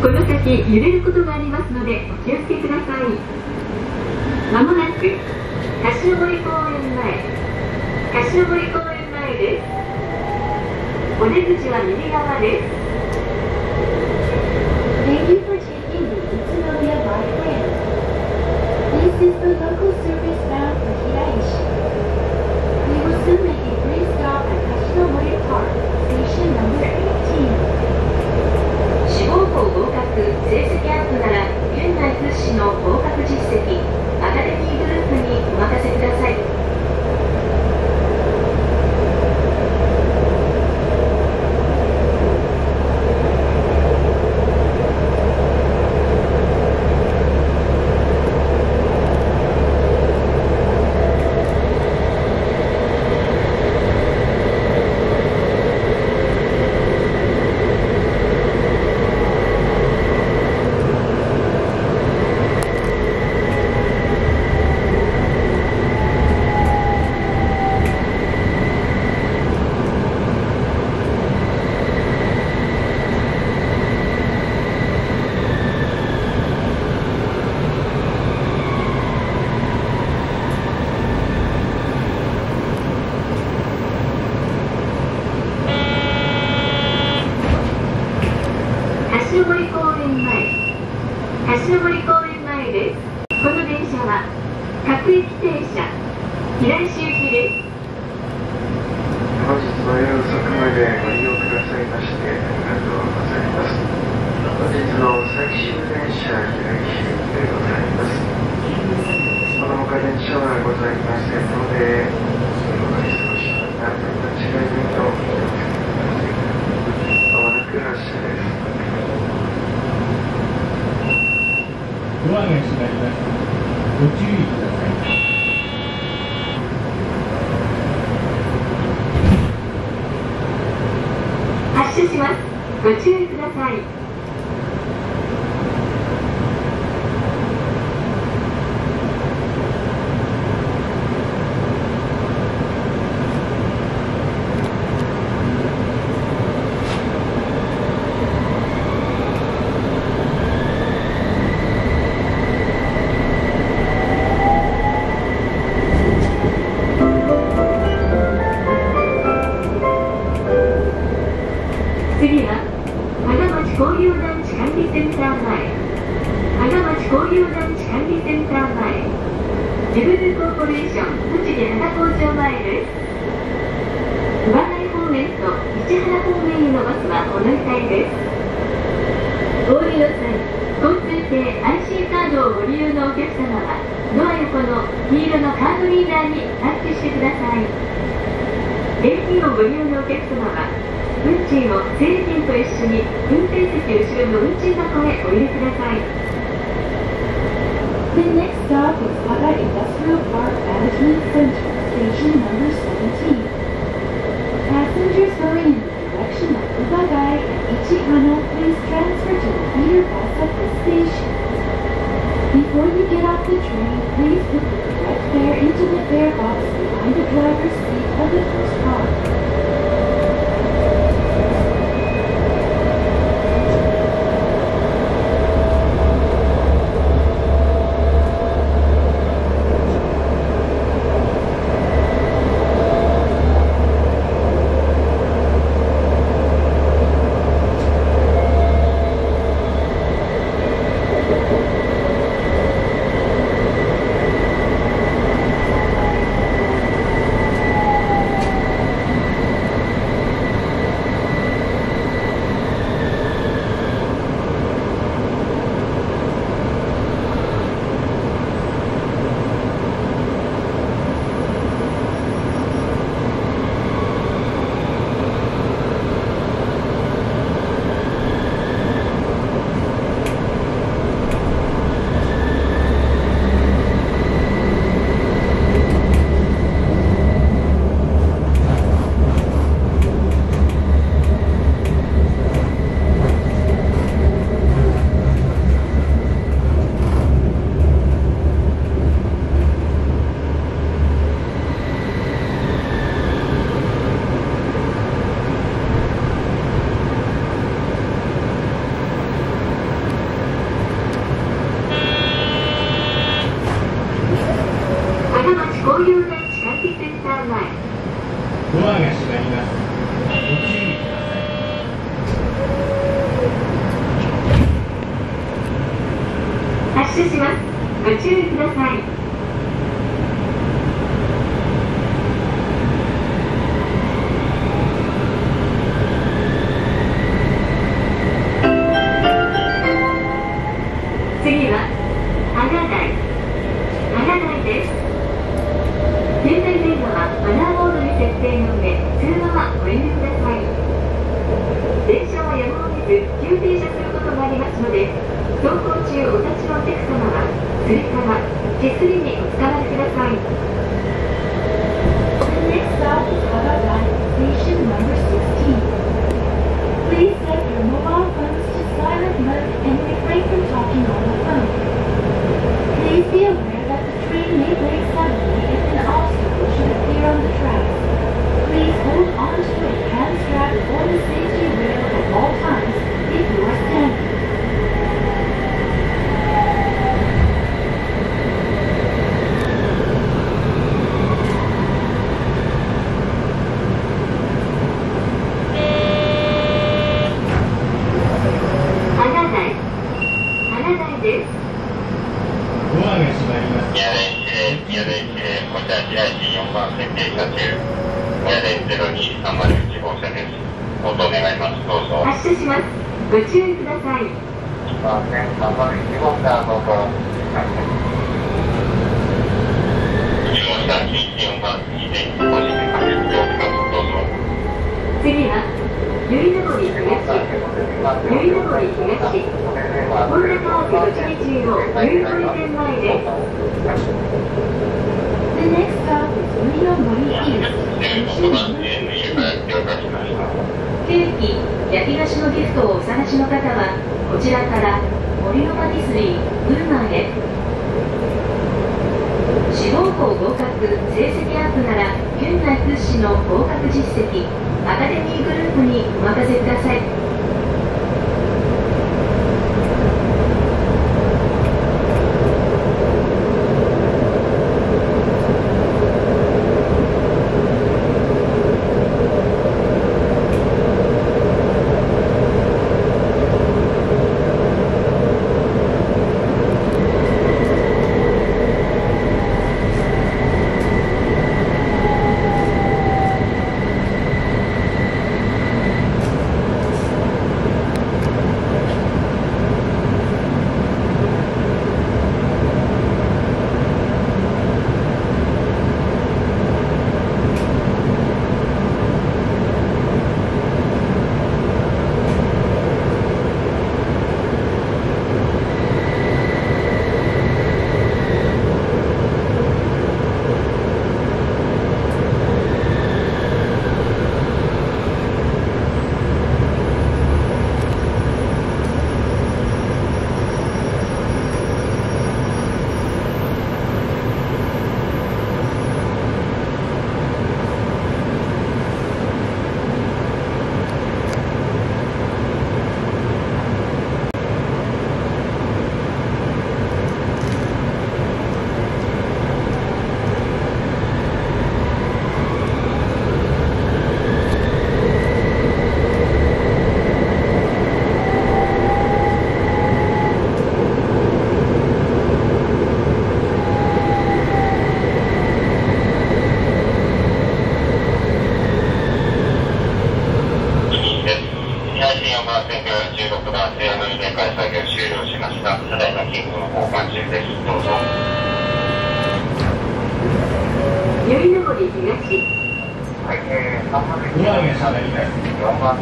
この先揺れることがありますのでお気をつけください。まもなく柏堀公園前柏堀公園前です。お出口は右側です。Thank you. 校合格成績アップなら県内屈指の合格実績アカデミーグループにお任せください。次は芳賀町交流団地管理センター前芳賀町交流団地管理センター前ジブルコーポレーション栃木花工場前です熊谷方面と市原方面へのバスはお乗り換えですお降りの際交通系 IC カードをご利用のお客様はドア横の黄色のカードリーダーにタッチしてください現金をご利用のお客様は運賃を整理券と一緒に運転席後ろの運賃箱へお入れください The next stop is Haga Industrial Park Management Center, station number 17. Passengers going in the direction of Ubagai and Ichihano, please transfer to the feeder bus at this station. Before you get off the train, please put the correct fare into the fare box behind the driver's seat of the first car. こちらから森のマティスリー群馬へ。志望校合格成績アップなら県内屈指の合格実績アカデミーグループにお任せください。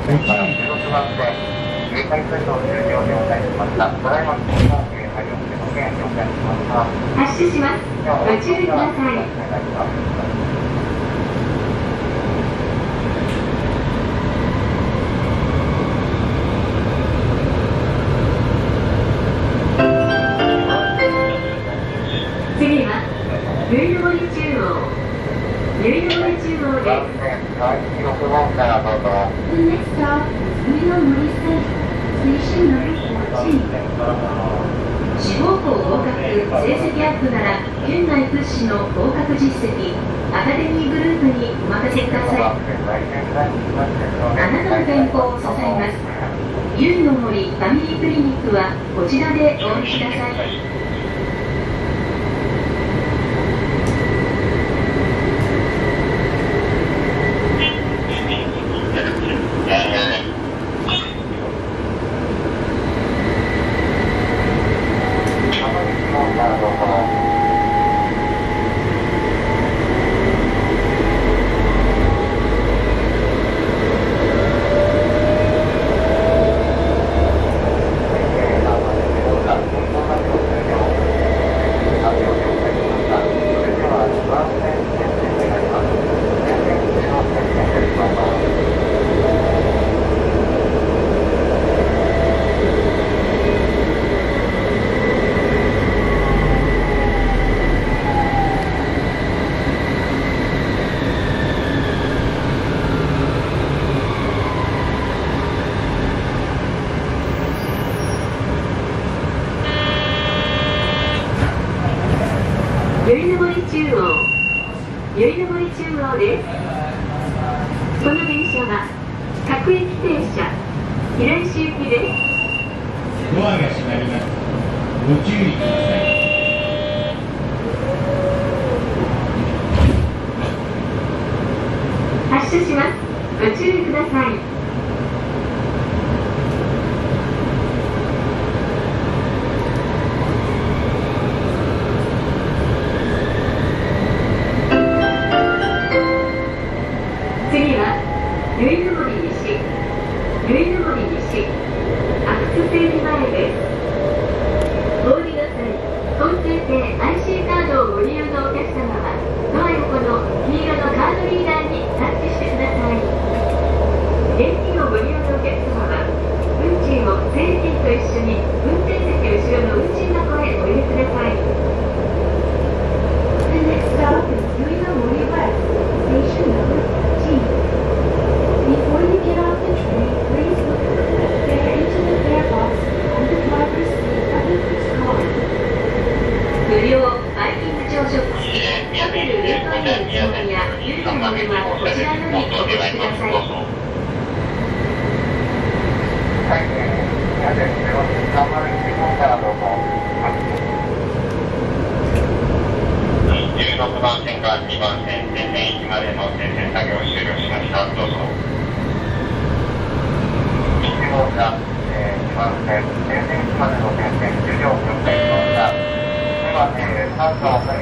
列車の中車了おしました発車しますください。週の志望校合格成績アップなら県内屈指の合格実績アカデミーグループにお任せくださいあなたの健康を支えます。ゆいの森ファミリークリニックはこちらでお応りください2番線、電線駅までの電線作業終了しました。どうぞ。1号車、えー、2番線、電線駅までの電線、終了了解しました。では、えー、3番線、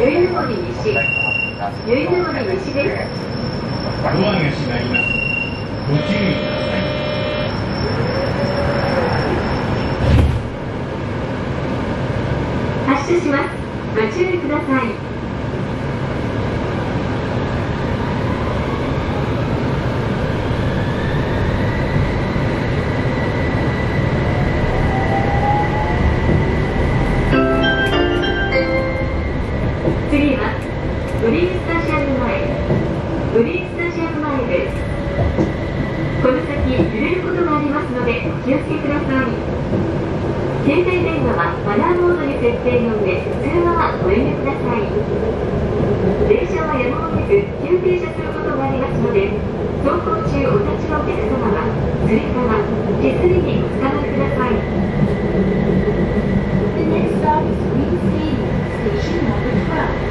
由比の森西由比の森西ですドアが閉まりますご注意ください発車しますご注意くださいグリーンスタジアム前グリーンスタジアム前ですこの先揺れることがありますのでお気をつけください携帯電話はマナーモードに設定の上通話はご遠慮ください電車はやむを得ず急停車することがありますので走行中お立ちのお客様はつり革手すりにおつかまりください The next stop is Green Sea station number 12.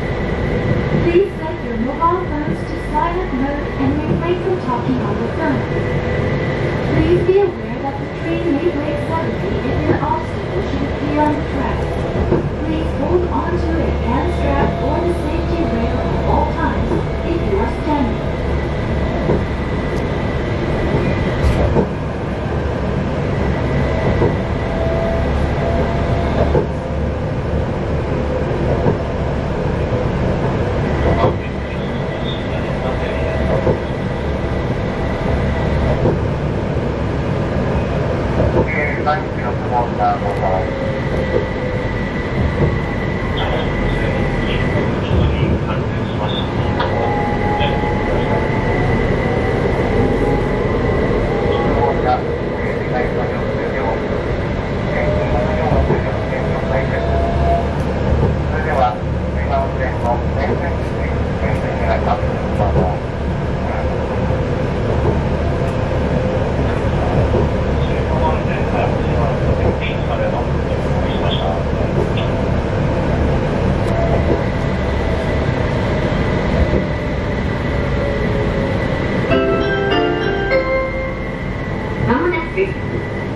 Please set your mobile phones to silent mode and refrain from talking on the phone. Please be aware that the train may break suddenly if an obstacle should appear on the track. Please hold on to a hand strap or the safety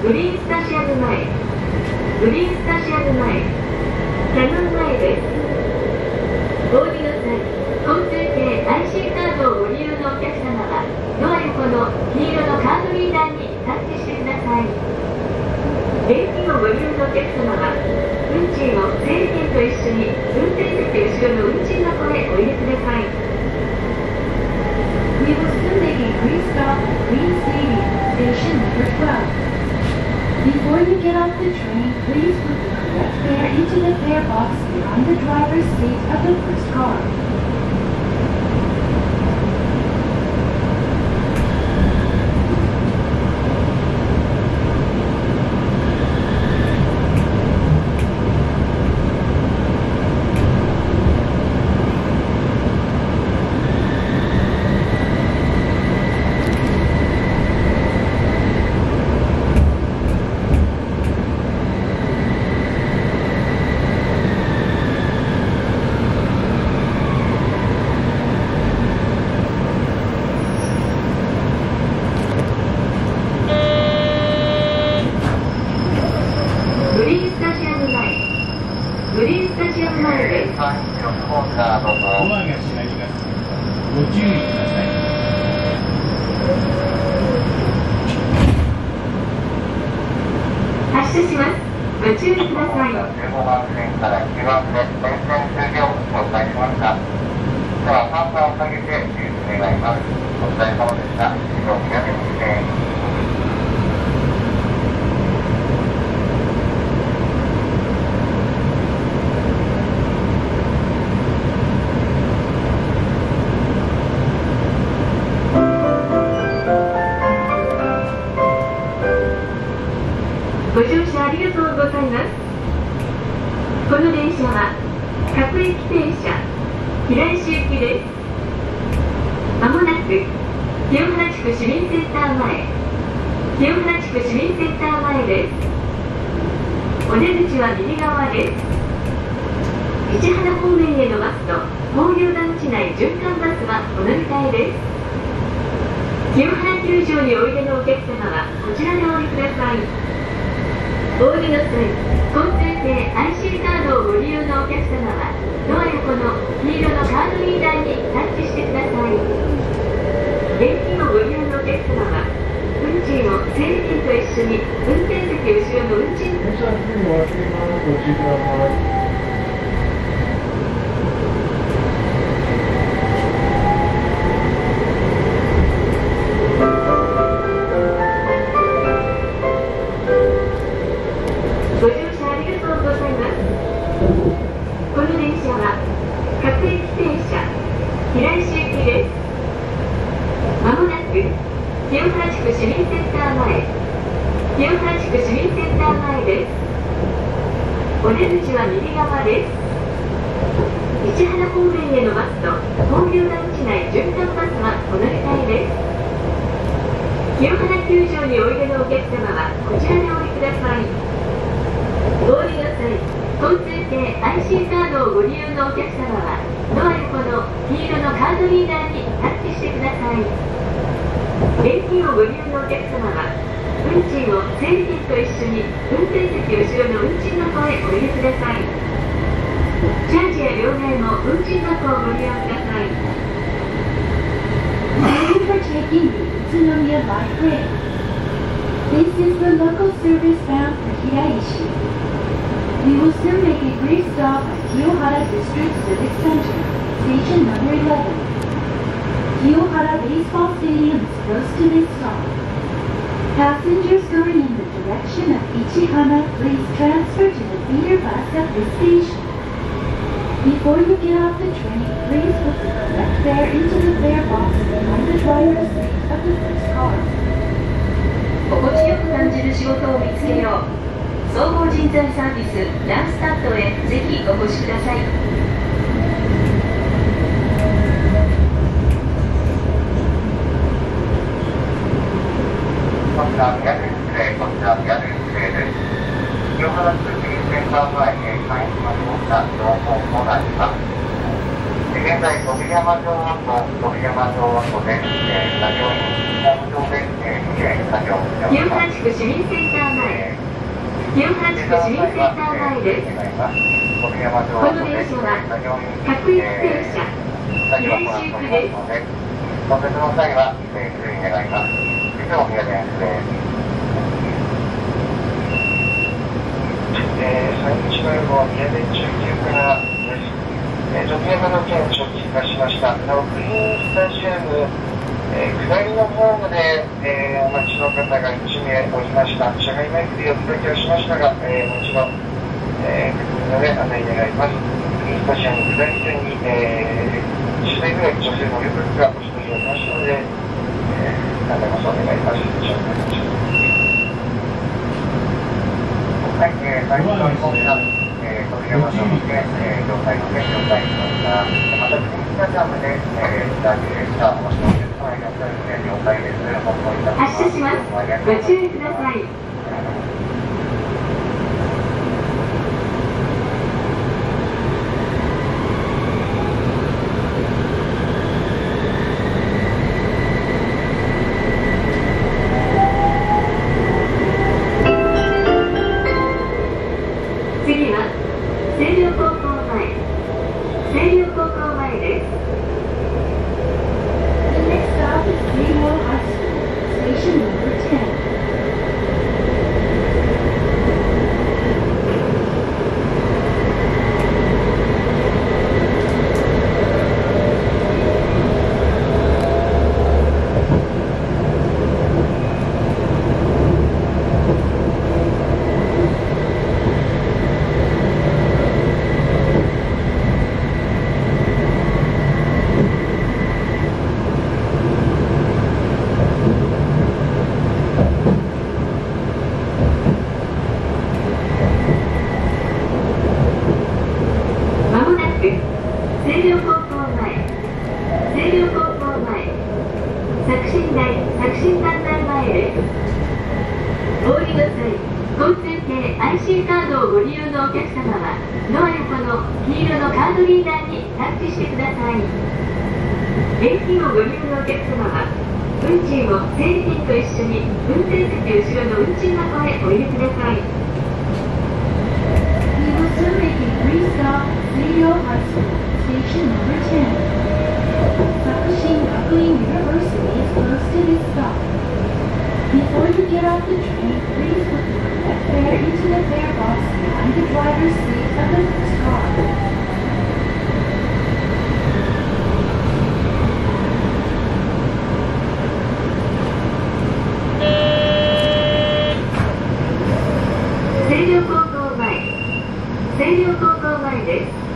グリーンスタジアム前。グリーンスタジアム前。キャノン前で。すご利の際航空系 IC カードをご利用のお客様はドア横の黄色のカードリーダーにタッチしてください。電気をご利用のお客様は運賃を整理券と一緒に運転席後ろの運賃箱へお入れください。We will soon make increased stop. Green City Station number 12. Before you get off the train, please put the correct fare into the fare box behind the driver's seat of the first car. 賃を整理券と一緒に運転席後ろの運賃交通系 IC カードをご利用のお客様は、ドア横の黄色のカードリーダーにタッチしてください。現金をご利用のお客様は、運賃を整理券と一緒に運転席後ろの運賃箱へお入れください。チャージや両替も運賃箱をご利用ください。Thank you for taking the Utsunomiya Light Rail. This is the local service bound for Hiraishi. We will soon make a brief stop at Kiyohara District Civic Center, station number 11. Kiyohara Baseball Stadium is close to this stop. Passengers going in the direction of Ichihana, please transfer to the feeder bus at this station. Before you get off the train, please put the correct fare into the fare box behind the driver's seat of the first car. 心地よく感じる仕事を見つけよう 総合人材サービスランスタッドへぜひお越しくださいこちら宮根失礼、こちら宮根失礼です。清原市民センター前へ開始まりました情報となります。え現在、飛山城跡、飛山城跡で、えー作業員、ホーム上で、え作業をしており清ます。原地区市民センター前清原地区市民センター前です飛山、ので、ご別の際は、ご注意願います。以上、宮根失礼です。えー、山口のも宮根中級からです。えー、徳山の県直帰化しました。えー、下りのホームで、えー、お待ちの方が1名おりました。車外マイクでお伝えをしましたが、えー、もちろん、えー、確認の上案内願います。グリースタジアム下り線に、えー、1名ぐらい女性の旅客がお一人おりましたので、えー、何でもそう願います。以上になりました。はい、えー、最初のコーナー、えー、鳥山町で、えー、業界の勉強会しました。また、グリーンスタジアムで、えー、スタジオでした。お待ちしゃるので、了解です。本当にいたします。発車します。ご注意ください。次は星稜高校前。星稜高校前です。新幹線前ですお降りの際交通系 IC カードをご利用のお客様はドア横の黄色のカードリーダーにタッチしてください現金をご利用のお客様は運賃を整理券と一緒に運転席後ろの運賃箱へお入れください We will soon make a brief stop at Seio High School, station number 10. Gakuin University is stop. Before you get off the train, please put the fare into the fare box behind the driver's seat of the next car. 星稜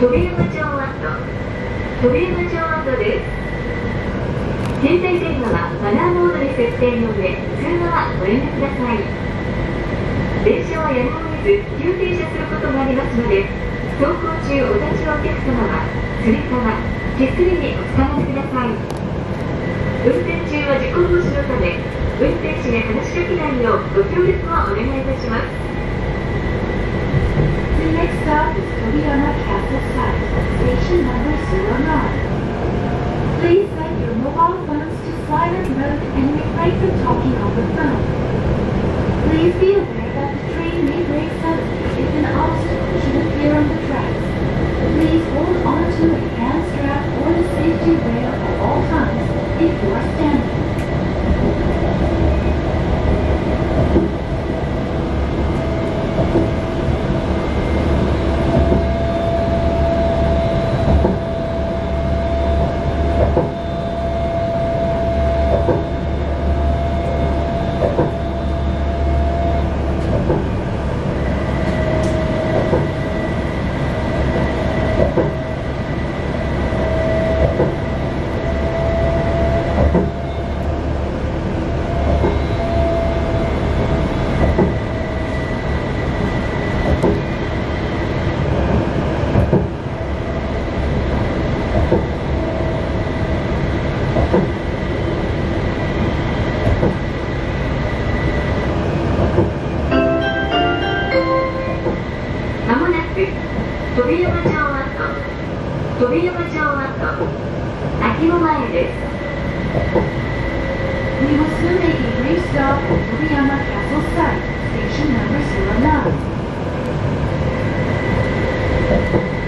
飛山町跡。飛山町跡です。携帯電話はマナーモードに設定の上通話はご遠慮ください。電車はやむを得ず急停車することがありますので走行中お立ちのお客様はつり革手すりにお使わせください。運転中は事故防止のため運転士に話しかけないようご協力をお願いいたします。Stop is Toriyama Castle Site, station number 09. Please set your mobile phones to silent mode and refrain from talking on the phone. Please be aware that the train may brake suddenly if an obstacle should appear on the tracks. Please hold on to a hand strap or the safety rail at all times if you are standing. 前です We will soon make a brief stop at Kuriyama Castle site, station number 09.